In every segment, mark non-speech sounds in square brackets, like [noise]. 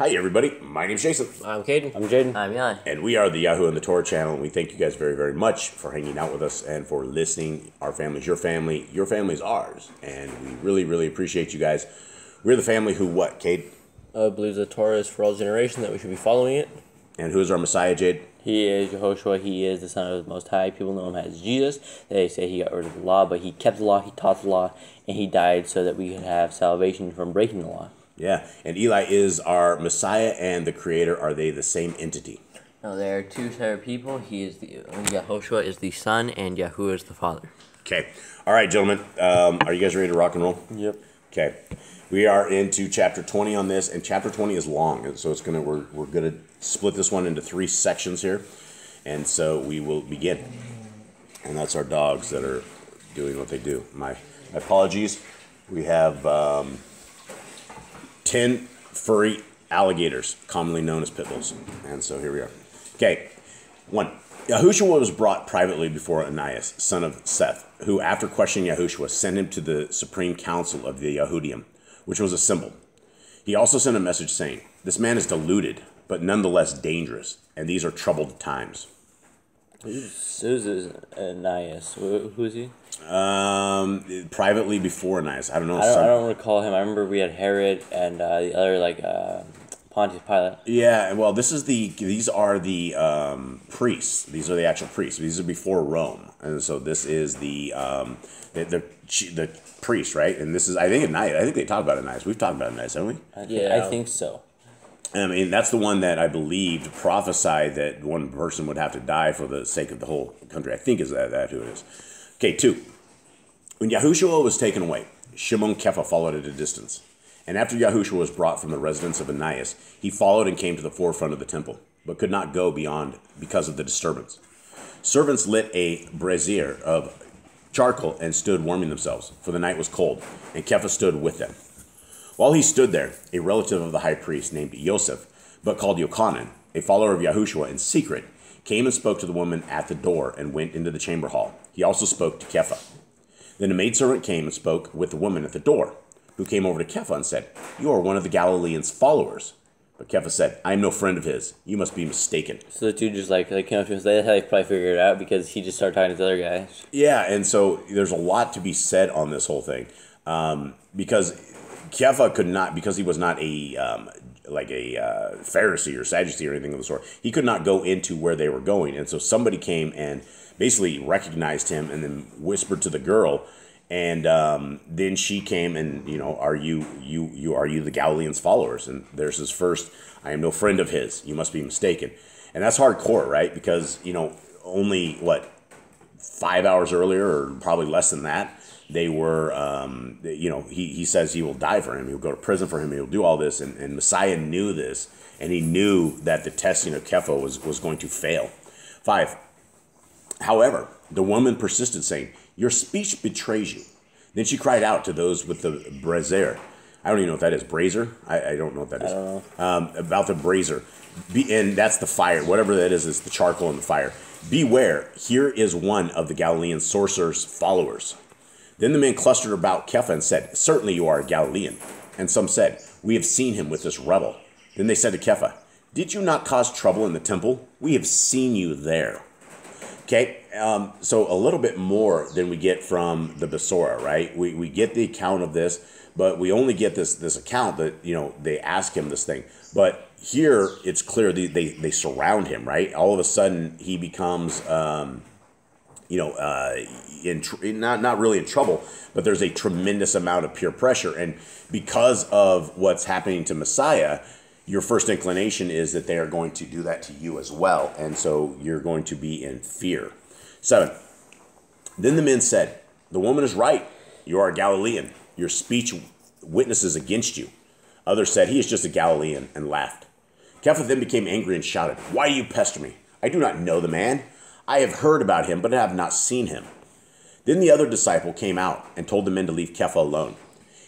Hi, everybody. My name's Jason, I'm Caden. I'm Jaden. I'm Jan. and we are the Yahuwah and the Torah channel. And we thank you guys very, very much for hanging out with us and for listening. Our family's your family, your family's ours, and we really, really appreciate you guys. We're the family who what, Cade? Uh, believes the Torah is for all generation that we should be following it. And who is our Messiah, Jade? He is Jehoshua. He is the son of the Most High. People know him as Jesus. They say he got rid of the law, but he kept the law, he taught the law, and he died so that we could have salvation from breaking the law. Yeah, and Eli is our Messiah and the Creator. Are they the same entity? No, they are two separate people. He is the Yehoshua is the son, and Yahuwah is the father. Okay. All right, gentlemen. Um, are you guys ready to rock and roll? Yep. Okay. We are into chapter 20 on this, and chapter 20 is long, and so it's gonna we're, we're gonna split this one into three sections here, and so we will begin. And that's our dogs that are doing what they do. My, my apologies. We have um, 10 furry alligators, commonly known as pit bulls. And so here we are. Okay, one. Yahushua was brought privately before Ananias, son of Seth, who, after questioning Yahushua, sent him to the supreme council of the Yahudim, which was assembled. He also sent a message saying, This man is deluded, but nonetheless dangerous, and these are troubled times. Who's, who's Ananias? Who who is he? Um, privately before Ananias. I don't know. I don't, some- I don't recall him. I remember we had Herod and uh, the other, like, uh, Pontius Pilate. Yeah, well, this is the these are the um, priests. These are the actual priests. These are before Rome, and so this is the um, the, the the priest, right? And this is I think Ananias. I think they talked about Ananias. We've talked about Ananias, haven't we? I, Yeah. I think so. I mean, that's the one that I believed prophesied that one person would have to die for the sake of the whole country. I think is that that who it is. Okay, two. When Yahushua was taken away, Shimon Kepha followed at a distance. And after Yahushua was brought from the residence of Ananias, he followed and came to the forefront of the temple, but could not go beyond because of the disturbance. Servants lit a brazier of charcoal and stood warming themselves, for the night was cold, and Kepha stood with them. While he stood there, a relative of the high priest named Yosef, but called Yochanan, a follower of Yahushua in secret, came and spoke to the woman at the door and went into the chamber hall. He also spoke to Kepha. Then a maidservant came and spoke with the woman at the door, who came over to Kepha and said, You are one of the Galileans' followers. But Kepha said, I am no friend of his. You must be mistaken. So the two just, like, like came up to him. That's how they probably figured it out because he just started talking to the other guy. Yeah, and so there's a lot to be said on this whole thing, um, because Kepha could not, because he was not a um, like a uh, Pharisee or Sadducee or anything of the sort. He could not go into where they were going, and so somebody came and basically recognized him and then whispered to the girl. And um, then she came and you know, are you you you are you the Galileans followers? And there's his first. I am no friend of his. You must be mistaken. And that's hardcore, right? Because you know, only what five hours earlier, or probably less than that, they were, um, you know, he, he says he will die for him. He'll go to prison for him. He'll do all this. And, and Messiah knew this, and he knew that the testing of Kepha was, was going to fail. Five. However, the woman persisted, saying, Your speech betrays you. Then she cried out to those with the brazier. I don't even know what that is. Brazier? I, I don't know what that is. Um, about the brazier. Be, and that's the fire. Whatever that is, is the charcoal and the fire. Beware, here is one of the Galilean sorcerer's followers. Then the men clustered about Kepha and said, Certainly you are a Galilean. And some said, We have seen him with this rebel. Then they said to Kepha, Did you not cause trouble in the temple? We have seen you there. Okay, um, so a little bit more than we get from the Besora, right? We, we get the account of this, but we only get this this account that you know they ask him this thing. But here it's clear they they, they surround him, right? All of a sudden he becomes. Um, you know, uh, in tr- not not really in trouble, but there's a tremendous amount of peer pressure, and because of what's happening to Messiah, your first inclination is that they are going to do that to you as well, and so you're going to be in fear. Seven. Then the men said, "The woman is right. You are a Galilean. Your speech witnesses against you." Others said, "He is just a Galilean," and laughed. Kepha then became angry and shouted, Why do you pester me? I do not know the man. I have heard about him, but I have not seen him. Then the other disciple came out and told the men to leave Kepha alone.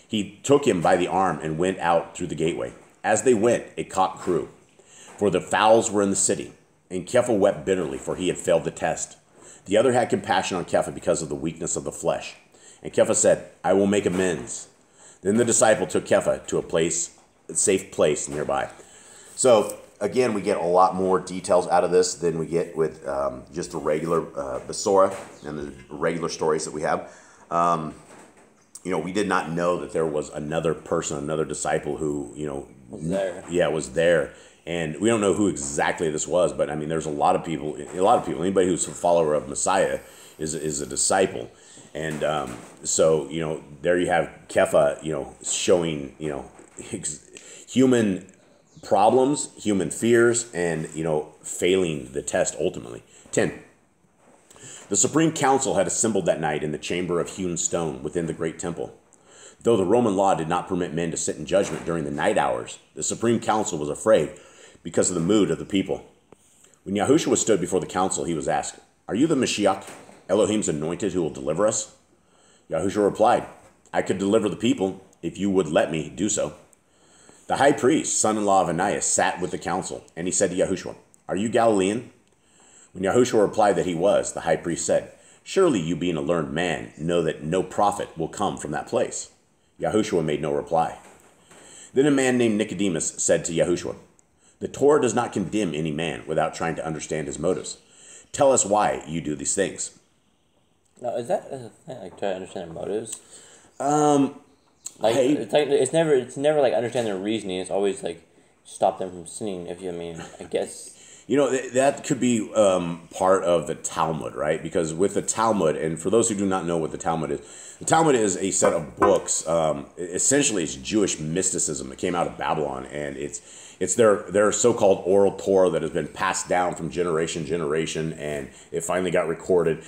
He took him by the arm and went out through the gateway. As they went, a cock crew, for the fowls were in the city. And Kepha wept bitterly, for he had failed the test. The other had compassion on Kepha because of the weakness of the flesh. And Kepha said, I will make amends. Then the disciple took Kepha to a place, a safe place nearby. So again, we get a lot more details out of this than we get with um, just the regular uh, Besora and the regular stories that we have. Um, you know, we did not know that there was another person, another disciple who, you know, Was there. yeah, was there. And we don't know who exactly this was, but I mean, there's a lot of people. A lot of people. Anybody who's a follower of Messiah is is a disciple, and um, so you know, there you have Kepha, you know, showing you know, ex- [laughs] human problems, human fears, and you know, failing the test ultimately. Ten. The Supreme Council had assembled that night in the chamber of hewn stone within the great temple. Though the Roman law did not permit men to sit in judgment during the night hours, the Supreme Council was afraid because of the mood of the people. When Yahushua stood before the council, he was asked, Are you the Mashiach, Elohim's anointed who will deliver us? Yahushua replied, I could deliver the people if you would let me do so. The high priest, son in law of Ananias, sat with the council, and he said to Yahushua, Are you Galilean? When Yahushua replied that he was, the high priest said, Surely you, being a learned man, know that no prophet will come from that place. Yahushua made no reply. Then a man named Nicodemus said to Yahushua, The Torah does not condemn any man without trying to understand his motives. Tell us why you do these things. Now, is that a thing, like try to understand motives? Um, Like it's like it's never it's never like understand their reasoning. It's always like stop them from sinning. If you I mean I guess You know, th- that could be um, part of the Talmud, right? Because with the Talmud, and for those who do not know what the Talmud is, the Talmud is a set of books. Um, essentially, it's Jewish mysticism that came out of Babylon, and it's it's their their so-called oral Torah that has been passed down from generation to generation, and it finally got recorded.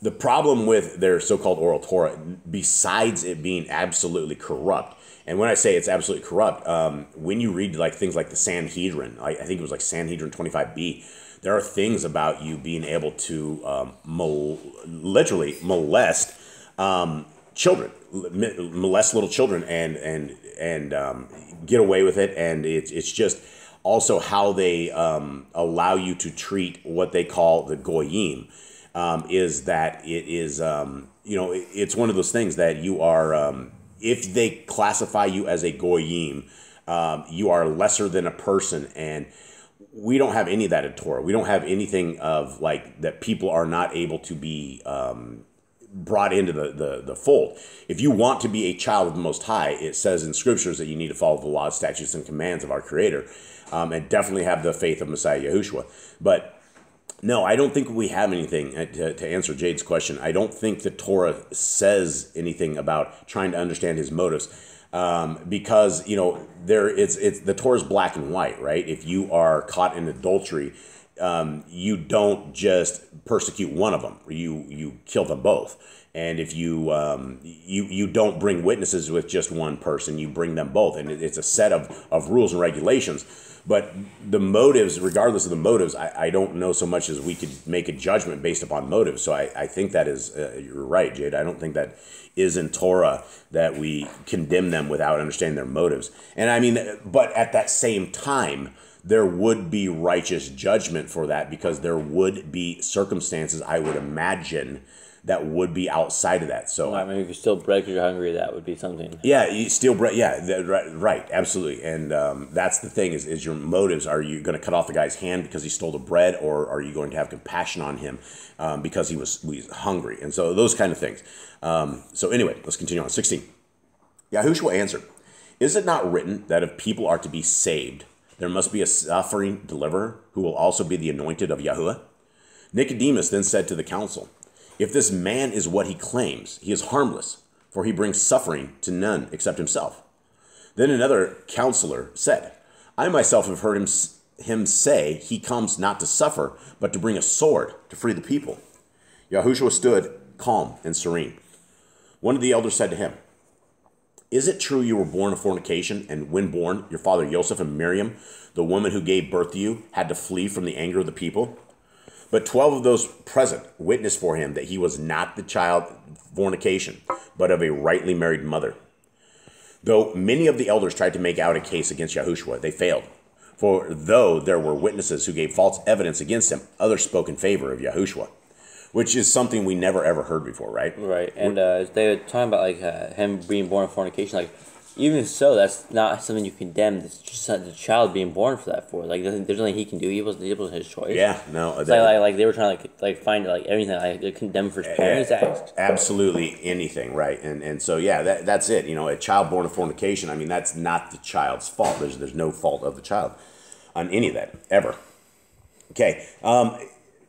The problem with their so-called oral Torah, besides it being absolutely corrupt, and when I say it's absolutely corrupt, um, when you read like things like the Sanhedrin, I, I think it was like Sanhedrin 25b, there are things about you being able to um, mol- literally molest um, children, molest little children, and and and um, get away with it. And it's it's just also how they um, allow you to treat what they call the goyim. Um, is that it is um, you know it- it's one of those things that you are um, if they classify you as a goyim, um, you are lesser than a person and we don't have any of that in Torah. We don't have anything of like that people are not able to be um, brought into the, the, the fold. If you want to be a child of the Most High, it says in scriptures that you need to follow the laws, statutes, and commands of our Creator, um, and definitely have the faith of Messiah Yahushua. But no, I don't think we have anything uh, to, to answer Jade's question. I don't think the Torah says anything about trying to understand his motives, um, because you know there it's it's the Torah is black and white, right? If you are caught in adultery, um, you don't just persecute one of them; you you kill them both. And if you um, you you don't bring witnesses with just one person, you bring them both, and it, it's a set of, of rules and regulations. But the motives, regardless of the motives, I, I don't know so much as we could make a judgment based upon motives. So I, I think that is, uh, you're right, Jade. I don't think that is in Torah that we condemn them without understanding their motives. And I mean, but at that same time, there would be righteous judgment for that because there would be circumstances, I would imagine, that would be outside of that. So I mean if you're still bread because you're hungry, that would be something. yeah, you steal bread. Yeah, that- right, right, absolutely. And um, that's the thing is, is your motives. Are you going to cut off the guy's hand because he stole the bread, or are you going to have compassion on him um, because he was, he was hungry? And so those kind of things. Um, so anyway, let's continue on. 16. Yahushua answered, Is it not written that if people are to be saved, there must be a suffering deliverer who will also be the anointed of Yahuwah? Nicodemus then said to the council, If this man is what he claims, he is harmless, for he brings suffering to none except himself. Then another counselor said, I myself have heard him, him say he comes not to suffer, but to bring a sword to free the people. Yahushua stood calm and serene. One of the elders said to him, Is it true you were born of fornication, and when born, your father Joseph and Miriam, the woman who gave birth to you, had to flee from the anger of the people? But twelve of those present witnessed for him that he was not the child fornication, but of a rightly married mother. Though many of the elders tried to make out a case against Yahushua, they failed. For though there were witnesses who gave false evidence against him, others spoke in favor of Yahushua, which is something we never ever heard before, right? Right, and uh, they were talking about like uh, him being born of fornication. Like Even so, that's not something you condemn. It's just the child being born for that for. Like, there's there's nothing he can do. He wasn't. It wasn't his choice. Yeah, no, It's like, like, like they were trying to like, like find like everything like condemn for his parents' acts. absolutely anything, right? And and so yeah, that that's it. You know, a child born of fornication. I mean, that's not the child's fault. There's there's no fault of the child on any of that ever. Okay. Um,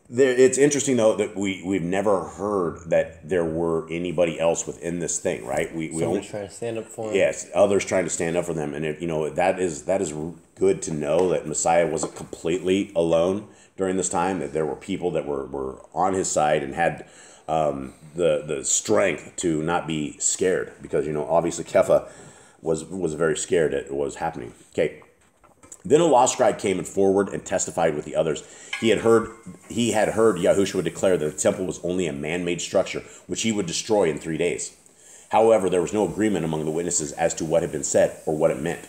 there, it's interesting though that we we've never heard that there were anybody else within this thing, right? We we only trying to stand up for him. yes, others trying to stand up for them, and it, you know that is that is good to know that Messiah wasn't completely alone during this time. That there were people that were were on his side and had um, the the strength to not be scared, because you know obviously Kepha was was very scared at what was happening. Okay. Then a law scribe came and forward and testified with the others. He had heard he had heard Yahushua declare that the temple was only a man-made structure which he would destroy in three days. However, there was no agreement among the witnesses as to what had been said or what it meant.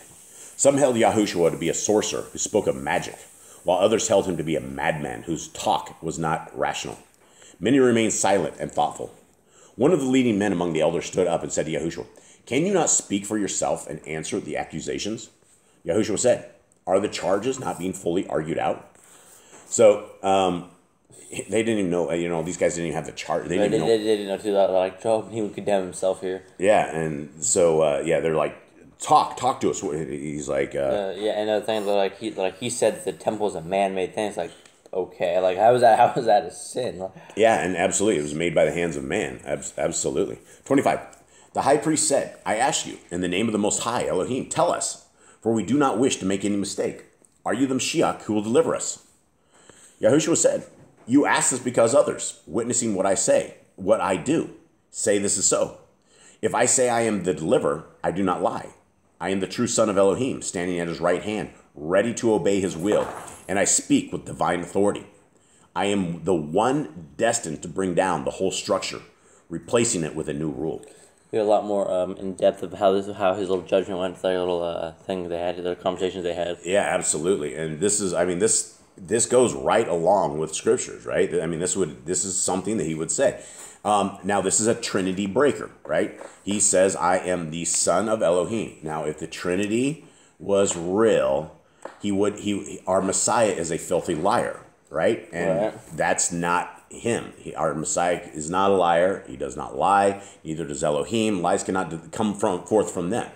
Some held Yahushua to be a sorcerer who spoke of magic, while others held him to be a madman whose talk was not rational. Many remained silent and thoughtful. One of the leading men among the elders stood up and said to Yahushua, Can you not speak for yourself and answer the accusations? Yahushua said, Are the charges not being fully argued out? So um, they didn't even know, you know, these guys didn't even have the chart. They They, didn't they, even they, know. didn't know too that like Job he would condemn himself here. Yeah, and so, uh, yeah, they're like, Talk, talk to us. He's like, uh, Uh, yeah, and the thing that like he like he said that the temple is a man made thing. It's like okay, like how was that? How was that a sin? Yeah, and absolutely. It was made by the hands of man. Abs- absolutely. 25. The high priest said, I ask you, in the name of the Most High, Elohim, tell us, for we do not wish to make any mistake. Are you the Mashiach who will deliver us? Yahushua said, You ask this because others, witnessing what I say, what I do, say this is so. If I say I am the deliverer, I do not lie. I am the true son of Elohim, standing at his right hand, ready to obey his will, and I speak with divine authority. I am the one destined to bring down the whole structure, replacing it with a new rule. We had a lot more um, in depth of how this how his little judgment went. Their little uh, thing they had, their conversations they had. Yeah, absolutely. And this is, I mean, this this goes right along with scriptures, right? I mean, this would this is something that he would say. Um, now, this is a Trinity breaker, right? He says, "I am the son of Elohim." Now, if the Trinity was real, he would he our Messiah is a filthy liar, right? And Right. that's not him. He, our Messiah is not a liar. He does not lie. Neither does Elohim. Lies cannot come from forth from them.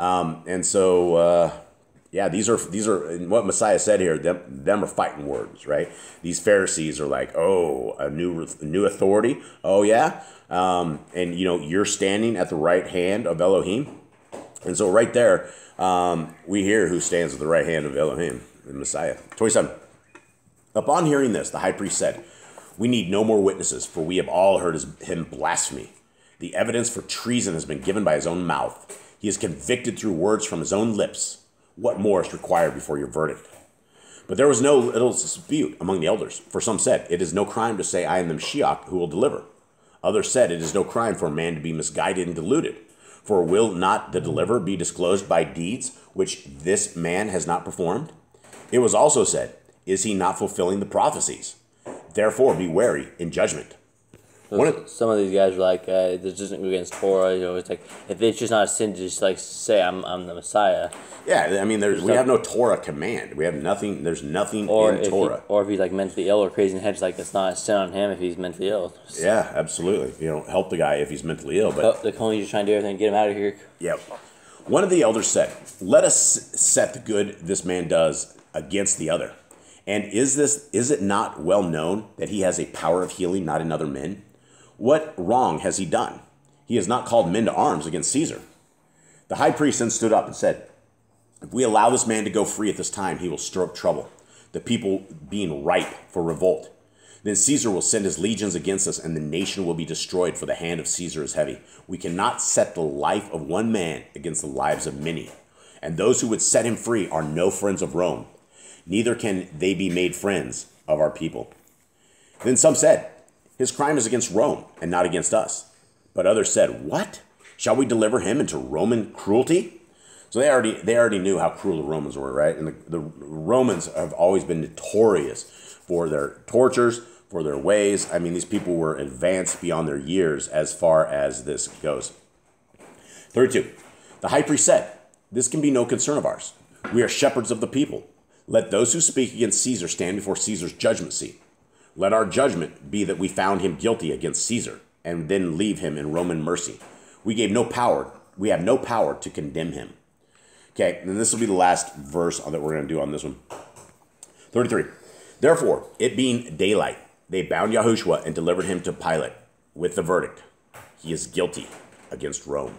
Um, and so, uh, yeah, these are these are what Messiah said here. Them them are fighting words, right? These Pharisees are like, oh, a new new authority. Oh yeah, um, and you know you're standing at the right hand of Elohim, and so right there, um, we hear who stands at the right hand of Elohim, the Messiah. Twenty-seven. Upon hearing this, the high priest said, We need no more witnesses, for we have all heard his, him blasphemy. The evidence for treason has been given by his own mouth. He is convicted through words from his own lips. What more is required before your verdict? But there was no little dispute among the elders, for some said, It is no crime to say, I am the Mashiach who will deliver. Others said, It is no crime for a man to be misguided and deluded. For will not the deliverer be disclosed by deeds which this man has not performed? It was also said, Is he not fulfilling the prophecies? Therefore be wary in judgment. One of- Some of these guys are like, uh, "This doesn't go against Torah." You know, it's like if it's just not a sin, to just like say, "I'm I'm the Messiah," Yeah, I mean, there's we have no Torah command. We have nothing. There's nothing or in if he, Torah. or if he's like mentally ill or crazy in the head, it's like it's not a sin on him if he's mentally ill. yeah, absolutely. You know, help the guy if he's mentally ill. But the Coney just trying to do everything get him out of here. Yep. One of the elders said, Let us set the good this man does against the other. And is this is it not well known that he has a power of healing not in other men? What wrong has he done? He has not called men to arms against Caesar. The high priest then stood up and said, If we allow this man to go free at this time, he will stir up trouble, the people being ripe for revolt. Then Caesar will send his legions against us, and the nation will be destroyed, for the hand of Caesar is heavy. We cannot set the life of one man against the lives of many. And those who would set him free are no friends of Rome, neither can they be made friends of our people. Then some said, His crime is against Rome, and not against us. But others said, What? Shall we deliver him into Roman cruelty? So they already they already knew how cruel the Romans were, right? And the, the Romans have always been notorious for their tortures, for their ways. I mean, these people were advanced beyond their years as far as this goes. 32. The high priest said, This can be no concern of ours. We are shepherds of the people. Let those who speak against Caesar stand before Caesar's judgment seat. Let our judgment be that we found him guilty against Caesar and then leave him in Roman mercy. We gave no power, we have no power to condemn him. Okay, and this will be the last verse that we're going to do on this one. 33. Therefore, it being daylight, they bound Yahushua and delivered him to Pilate with the verdict he is guilty against Rome.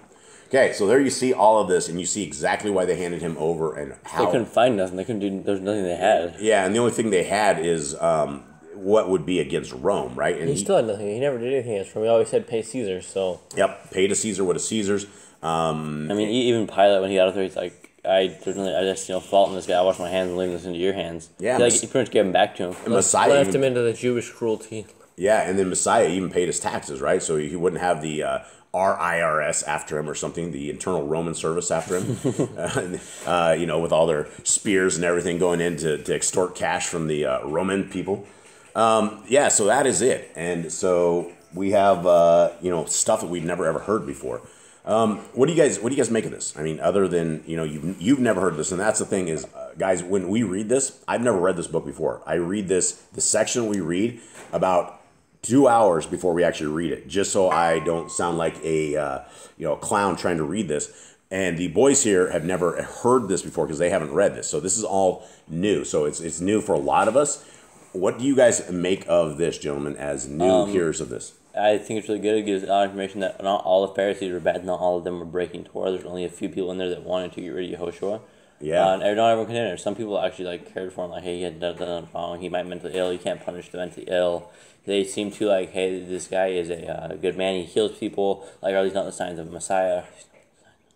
Okay, so there you see all of this, and you see exactly why they handed him over and how. They couldn't find nothing. They couldn't do. There's nothing they had. Yeah, and the only thing they had is um, what would be against Rome, right? And He still had nothing. He never did anything against Rome. He always said pay Caesar. So yep, pay to Caesar what is Caesar's. Um, I mean, even Pilate when he got out there, he's like, I there's nothing. I just you know fault in this guy. I wash my hands and leave this into your hands. Yeah, He, like he pretty much gave him back to him. Messiah left even- him into the Jewish cruelty. Yeah, and then Messiah even paid his taxes, right? So he wouldn't have the uh, RIRS after him or something, the Internal Roman Service after him. [laughs] uh, you know, with all their spears and everything going in to, to extort cash from the uh, Roman people. Um, yeah, so that is it. And so we have uh, you know stuff that we've never ever heard before. Um, what do you guys What do you guys make of this? I mean, other than you know, you've you've never heard this, and that's the thing is, uh, guys, when we read this, I've never read this book before. I read this the section we read about two hours before we actually read it, just so I don't sound like a uh, you know a clown trying to read this. And the boys here have never heard this before because they haven't read this, so this is all new. So it's it's new for a lot of us. What do you guys make of this, gentlemen, as new hearers of this? I think it's really good. It gives a lot of information that not all the Pharisees were bad. Not all of them were breaking Torah. There's only a few people in there that wanted to get rid of Yehoshua. Yeah. Uh, and not everyone condemned him. Some people actually like cared for him. Like, hey, he had done, done wrong. He might be mentally ill. You can't punish the mentally ill. They seem to like, hey, this guy is a uh, good man. He heals people. Like, are these not the signs of Messiah?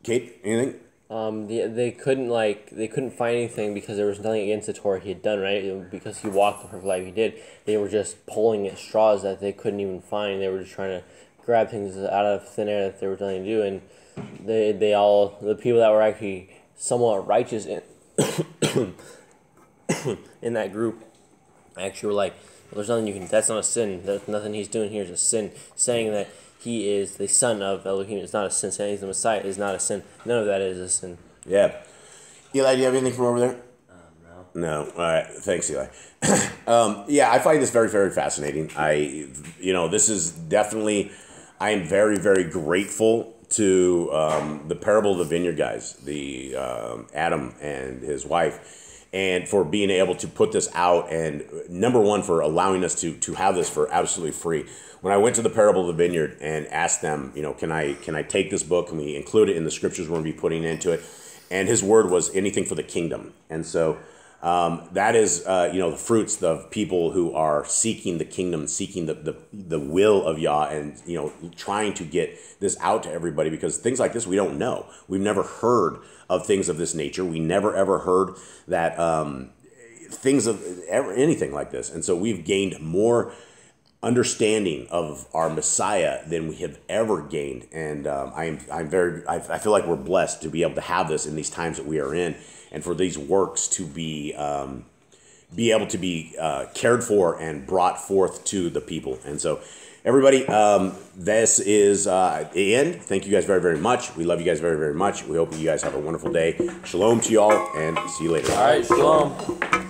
Kate, anything? Um, the, they couldn't like they couldn't find anything because there was nothing against the Torah he had done right because he walked the perfect life he did. They were just pulling at straws that they couldn't even find. They were just trying to grab things out of thin air that there was nothing to do, and they they all the people that were actually somewhat righteous in [coughs] in that group actually were like, well, "There's nothing you can. That's not a sin. There's nothing he's doing here is a sin." Saying that he is the son of Elohim is not a sin. Saying he's the Messiah is not a sin. None of that is a sin. Yeah. Eli, do you have anything from over there? no. No. All right. Thanks, Eli. [coughs] um, yeah, I find this very, very fascinating. I, you know, this is definitely, I am very, very grateful to um, the parable of the vineyard guys, the um, Adam and his wife, and for being able to put this out. And number one, for allowing us to to have this for absolutely free. When I went to the parable of the vineyard and asked them, you know, can I can I take this book? Can we include it in the scriptures we're going to be putting into it? And his word was anything for the kingdom. And so um, that is, uh, you know, the fruits of people who are seeking the kingdom, seeking the, the, the will of Yah, and, you know, trying to get this out to everybody because things like this we don't know. We've never heard of things of this nature. We never ever heard that um, things of ever, anything like this. And so we've gained more understanding of our Messiah than we have ever gained. And um, I'm, I'm very, I, I feel like we're blessed to be able to have this in these times that we are in, and for these works to be, um, be able to be uh, cared for and brought forth to the people. And so, everybody, um, this is uh, the end. Thank you guys very, very much. We love you guys very, very much. We hope you guys have a wonderful day. Shalom to y'all, and see you later. All right, shalom.